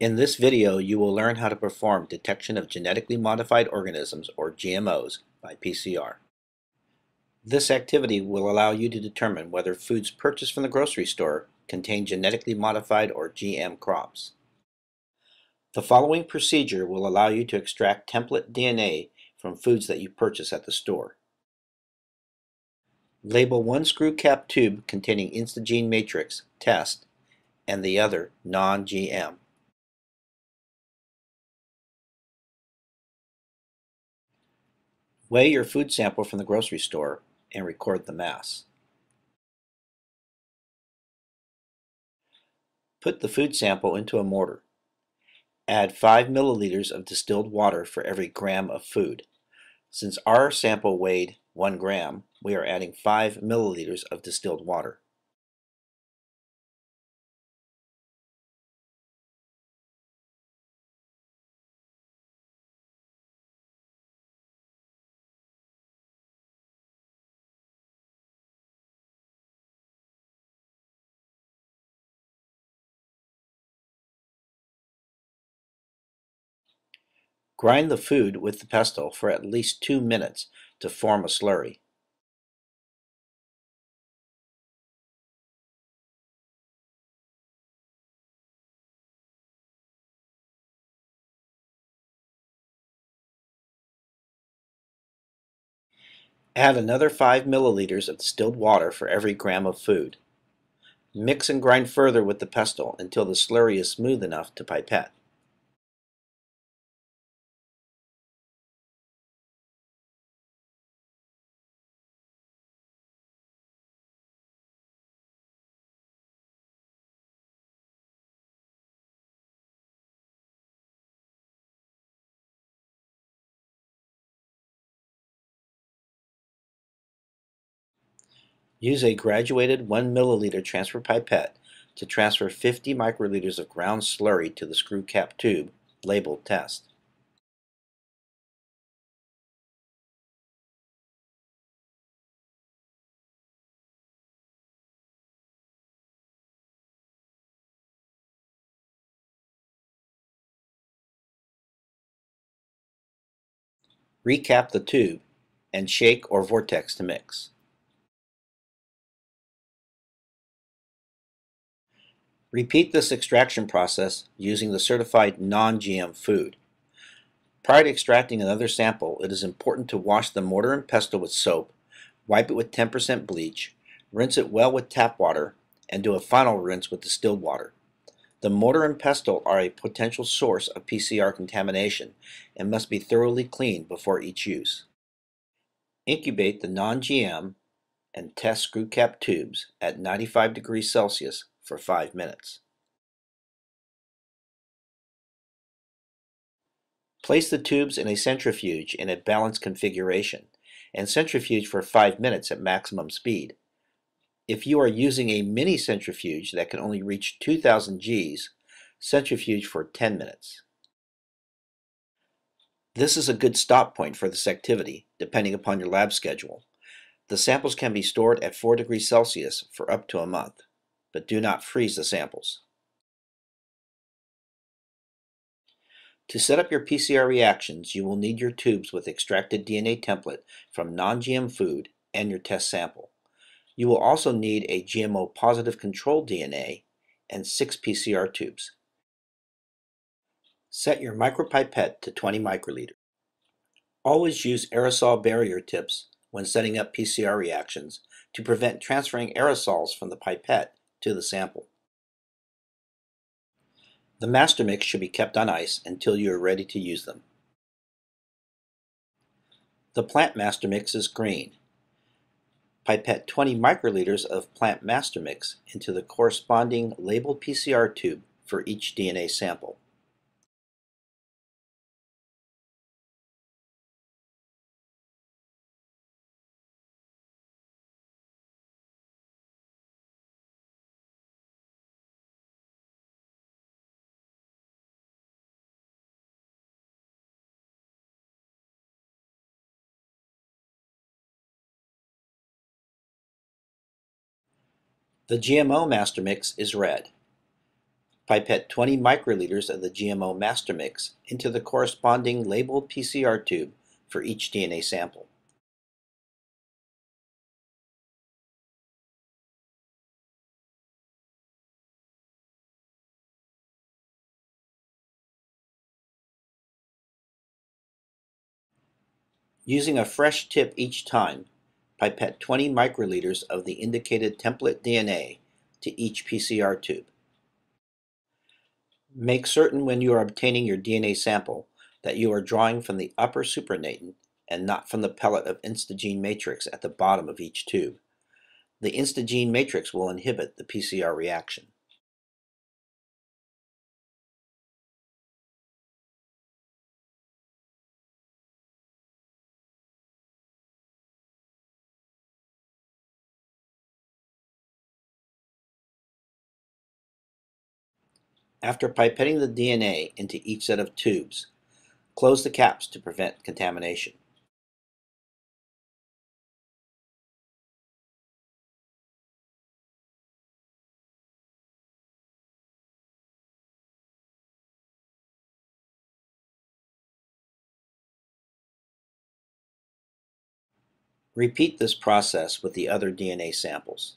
In this video you will learn how to perform detection of genetically modified organisms or GMOs by PCR. This activity will allow you to determine whether foods purchased from the grocery store contain genetically modified or GM crops. The following procedure will allow you to extract template DNA from foods that you purchase at the store. Label one screw cap tube containing InstaGene matrix, test, and the other non-GM. Weigh your food sample from the grocery store and record the mass. Put the food sample into a mortar. Add 5 milliliters of distilled water for every gram of food. Since our sample weighed 1 gram, we are adding 5 milliliters of distilled water. Grind the food with the pestle for at least two minutes to form a slurry. Add another 5 milliliters of distilled water for every gram of food. Mix and grind further with the pestle until the slurry is smooth enough to pipette. Use a graduated 1 milliliter transfer pipette to transfer 50 microliters of ground slurry to the screw cap tube labeled test. Recap the tube and shake or vortex to mix. Repeat this extraction process using the certified non-GM food. Prior to extracting another sample, it is important to wash the mortar and pestle with soap, wipe it with 10% bleach, rinse it well with tap water, and do a final rinse with distilled water. The mortar and pestle are a potential source of PCR contamination and must be thoroughly cleaned before each use. Incubate the non-GM and test screw cap tubes at 95 degrees Celsius for 5 minutes. Place the tubes in a centrifuge in a balanced configuration and centrifuge for 5 minutes at maximum speed. If you are using a mini centrifuge that can only reach 2000 Gs, centrifuge for 10 minutes. This is a good stop point for this activity, depending upon your lab schedule. The samples can be stored at 4 degrees Celsius for up to a month but do not freeze the samples. To set up your PCR reactions, you will need your tubes with extracted DNA template from non-GM food and your test sample. You will also need a GMO positive control DNA and six PCR tubes. Set your micropipette to 20 microliter. Always use aerosol barrier tips when setting up PCR reactions to prevent transferring aerosols from the pipette to the sample. The master mix should be kept on ice until you are ready to use them. The plant master mix is green. Pipette 20 microliters of plant master mix into the corresponding labeled PCR tube for each DNA sample. The GMO master mix is red. Pipette 20 microliters of the GMO master mix into the corresponding labeled PCR tube for each DNA sample. Using a fresh tip each time, pipette 20 microliters of the indicated template DNA to each PCR tube. Make certain when you are obtaining your DNA sample that you are drawing from the upper supernatant and not from the pellet of InstaGene matrix at the bottom of each tube. The InstaGene matrix will inhibit the PCR reaction. After pipetting the DNA into each set of tubes, close the caps to prevent contamination. Repeat this process with the other DNA samples.